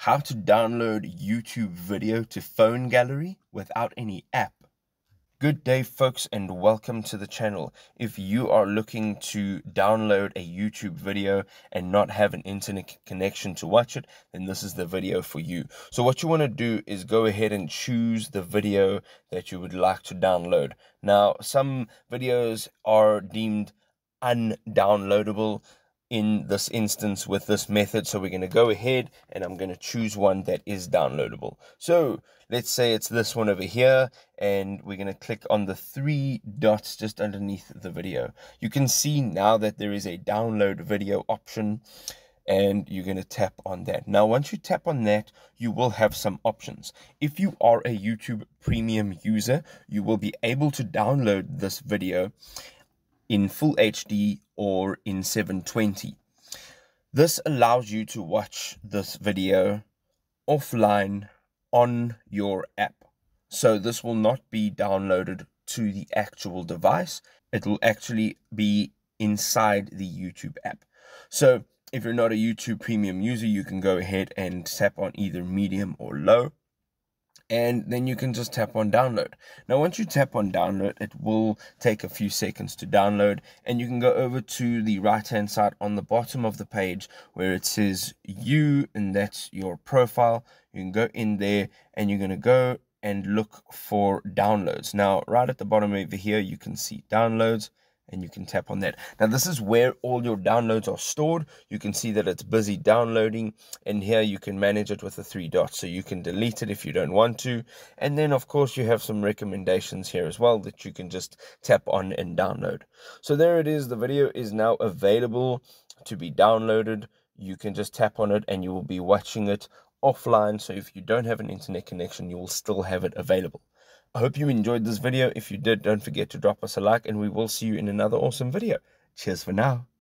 how to download YouTube video to phone gallery without any app. Good day folks and welcome to the channel. If you are looking to download a YouTube video and not have an internet connection to watch it, then this is the video for you. So what you want to do is go ahead and choose the video that you would like to download. Now some videos are deemed undownloadable in this instance with this method. So we're going to go ahead and I'm going to choose one that is downloadable. So let's say it's this one over here and we're going to click on the three dots just underneath the video. You can see now that there is a download video option and you're going to tap on that. Now, once you tap on that, you will have some options. If you are a YouTube premium user, you will be able to download this video in full HD or in 720. This allows you to watch this video offline on your app. So this will not be downloaded to the actual device. It will actually be inside the YouTube app. So if you're not a YouTube premium user, you can go ahead and tap on either medium or low and then you can just tap on download. Now, once you tap on download, it will take a few seconds to download, and you can go over to the right hand side on the bottom of the page where it says you, and that's your profile. You can go in there and you're going to go and look for downloads. Now, right at the bottom over here, you can see downloads and you can tap on that. Now this is where all your downloads are stored. You can see that it's busy downloading and here you can manage it with the three dots. So you can delete it if you don't want to. And then of course you have some recommendations here as well that you can just tap on and download. So there it is. The video is now available to be downloaded. You can just tap on it and you will be watching it offline. So if you don't have an internet connection, you will still have it available. I hope you enjoyed this video. If you did, don't forget to drop us a like and we will see you in another awesome video. Cheers for now.